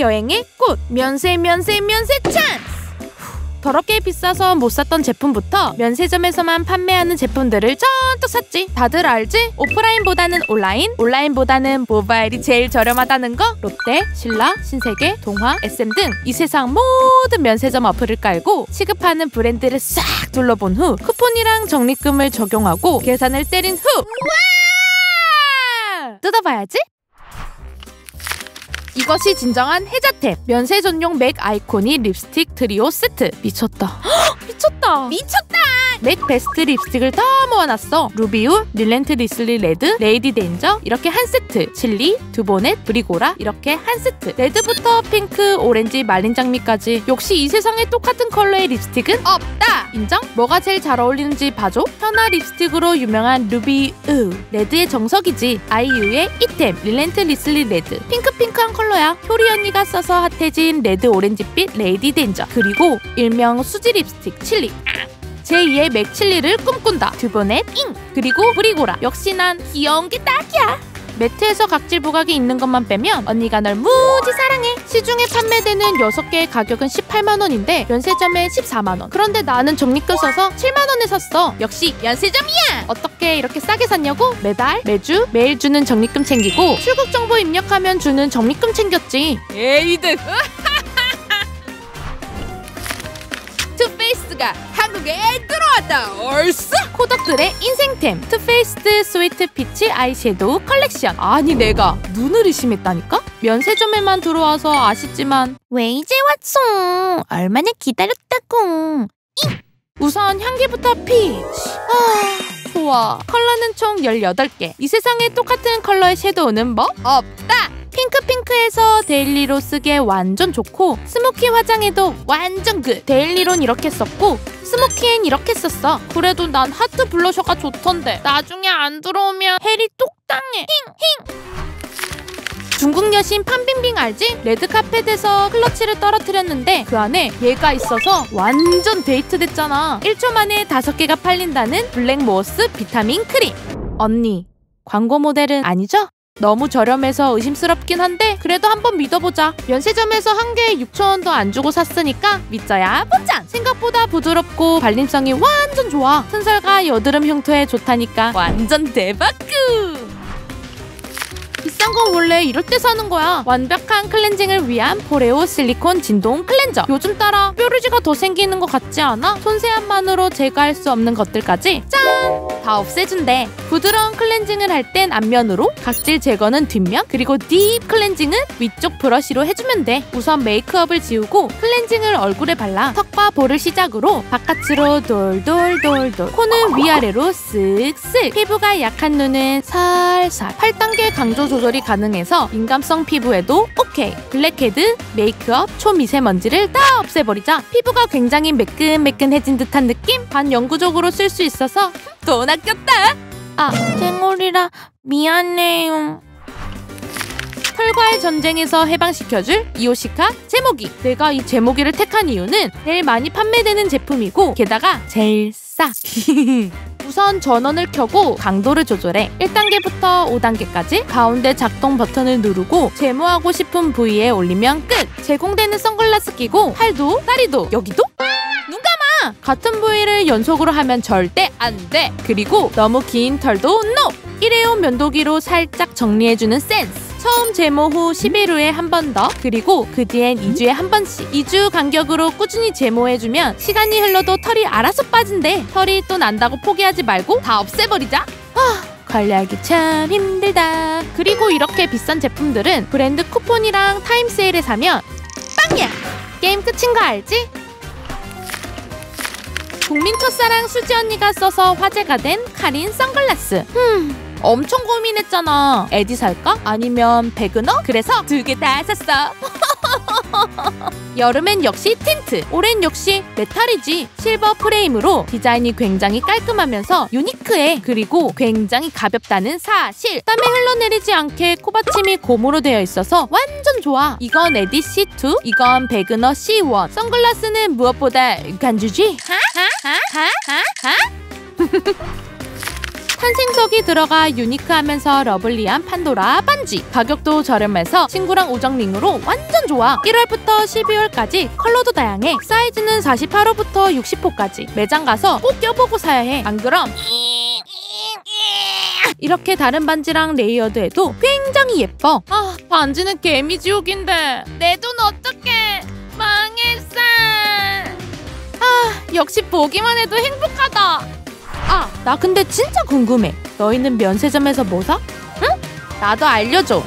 여행의 꽃 면세 면세 면세 찬스 더럽게 비싸서 못 샀던 제품부터 면세점에서만 판매하는 제품들을 전뜩 샀지. 다들 알지? 오프라인보다는 온라인, 온라인보다는 모바일이 제일 저렴하다는 거? 롯데, 신라, 신세계, 동화, SM 등 이 세상 모든 면세점 어플을 깔고 취급하는 브랜드를 싹 둘러본 후 쿠폰이랑 적립금을 적용하고 계산을 때린 후 뜯어봐야지. 이것이 진정한 혜자템. 면세 전용 맥 아이코닉 립스틱 트리오 세트. 미쳤다. 미쳤다. 미쳤다. 맥 베스트 립스틱을 다 모아놨어. 루비우, Relentlessly Red, Lady Danger 이렇게 한 세트. 칠리, 두보넷, 브릭오라 이렇게 한 세트. 레드부터 핑크, 오렌지, 말린 장미까지. 역시 이 세상에 똑같은 컬러의 립스틱은 없다. 인정? 뭐가 제일 잘 어울리는지 봐줘. 현아 립스틱으로 유명한 루비우. 레드의 정석이지. 아이유의 잇템. Relentlessly Red. 핑크핑크한 컬러야. 효리 언니가 써서 핫해진 레드 오렌지빛 Lady Danger. 그리고 일명 수지 립스틱. 칠리 제2의 맥칠리를 꿈꾼다. 듀보넷 잉 그리고 브릭오라 역시 난 귀여운 게 딱이야. 매트에서 각질 부각이 있는 것만 빼면 언니가 널 무지 사랑해. 시중에 판매되는 6개의 가격은 18만 원인데 면세점에 14만 원. 그런데 나는 적립금 써서 7만 원에 샀어. 역시 면세점이야. 어떻게 이렇게 싸게 샀냐고? 매달, 매주, 매일 주는 적립금 챙기고 출국 정보 입력하면 주는 적립금 챙겼지. 에이드. 투페이스가 한국에 들어왔다. 얼쑤. 코덕들의 인생템 투페이스드 Sweet Peach 아이섀도우 컬렉션 아니 내가 눈을 의심했다니까? 면세점에만 들어와서 아쉽지만 왜 이제 왔어? 얼마나 기다렸다고. 우선 향기부터 peach 아 좋아 컬러는 총 18개 이 세상에 똑같은 컬러의 섀도우는 뭐? 없다 핑크핑크해서 daily로 쓰기에 완전 좋고 스모키 화장에도 완전 good daily론 이렇게 썼고 스모키엔 이렇게 썼어. 그래도 난 하트 블러셔가 좋던데. 나중에 안 들어오면 헬이 똑당해. 힝 힝. 중국 여신 판빙빙 알지? 레드카펫에서 클러치를 떨어뜨렸는데 그 안에 얘가 있어서 완전 대히트 됐잖아. 1초 만에 5개가 팔린다는 블랙모어스 비타민 크림. 언니 광고 모델은 아니죠? 너무 저렴해서 의심스럽긴 한데 그래도 한번 믿어보자. 면세점에서 한 개에 6천원도 안 주고 샀으니까 밑져야. 뽀짠 생각보다 부드럽고 발림성이 완전 좋아. 튼살과 여드름 흉터에 좋다니까 완전 대박구 비싼 건 원래 이럴 때 사는 거야. 완벽한 클렌징을 위한 포레오 실리콘 진동 클렌저. 요즘 따라 뾰루지가 더 생기는 것 같지 않아? 손세안만으로 제거할 수 없는 것들까지 짠! 다 없애준대. 부드러운 클렌징을 할 땐 앞면으로, 각질 제거는 뒷면, 그리고 deep 클렌징은 위쪽 브러쉬로 해주면 돼. 우선 메이크업을 지우고 클렌징을 얼굴에 발라 턱과 볼을 시작으로 바깥으로 돌돌돌돌 코는 위아래로 쓱쓱 피부가 약한 눈은 살살 8단계 강도 조절이 가능해서 민감성 피부에도 오케이. 블랙헤드, 메이크업, 초미세먼지를 다 없애버리자. 피부가 굉장히 매끈매끈해진 듯한 느낌? 반영구적으로 쓸 수 있어서 돈 아꼈다. 아, 쟁올이라 미안해요. 털과의 전쟁에서 해방시켜줄 이오시카 제모기. 내가 이 제모기를 택한 이유는 제일 많이 판매되는 제품이고 게다가 제일 싸 우선 전원을 켜고 강도를 조절해 1단계부터 5단계까지 가운데 작동 버튼을 누르고 제모하고 싶은 부위에 올리면 끝. 제공되는 선글라스 끼고 팔도 다리도 여기도 눈 감아. 같은 부위를 연속으로 하면 절대 안 돼. 그리고 너무 긴 털도 NO. 일회용 면도기로 살짝 정리해주는 센스 처음 제모 후 10일 후에 한 번 더 그리고 그 뒤엔 2주에 한 번씩 2주 간격으로 꾸준히 제모해주면 시간이 흘러도 털이 알아서 빠진대. 털이 또 난다고 포기하지 말고 다 없애버리자. 아 관리하기 참 힘들다. 그리고 이렇게 비싼 제품들은 브랜드 쿠폰이랑 타임 세일에 사면 빵야. 게임 끝인 거 알지? 국민 첫사랑 수지 언니가 써서 화제가 된 카린 선글라스. 음 엄청 고민했잖아. 에디 살까? 아니면 베그너? 그래서 두 개 다 샀어. 여름엔 역시 틴트 올해는 역시 메탈이지. 실버 프레임으로 디자인이 굉장히 깔끔하면서 유니크해. 그리고 굉장히 가볍다는 사실. 땀에 흘러내리지 않게 코받침이 고무로 되어 있어서 완전 좋아. 이건 에디 C2 이건 베그너 C1 선글라스는 무엇보다 간지지? 하하하하하 탄생석이 들어가 유니크하면서 lovely한 판도라 반지. 가격도 저렴해서 친구랑 우정링으로 완전 좋아. 1월부터 12월까지 컬러도 다양해. 사이즈는 48호부터 60호까지. 매장 가서 꼭 껴보고 사야 해 안 그럼? 이렇게 다른 반지랑 레이어드해도 굉장히 예뻐. 아 반지는 개미지옥인데 내 돈 어떡해 망했어? 아 역시 보기만 해도 행복하다. 아 나 근데 진짜 궁금해 너희는 면세점에서 뭐 사? 응? 나도 알려줘